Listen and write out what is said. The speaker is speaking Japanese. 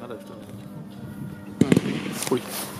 まだ人うん。ほい。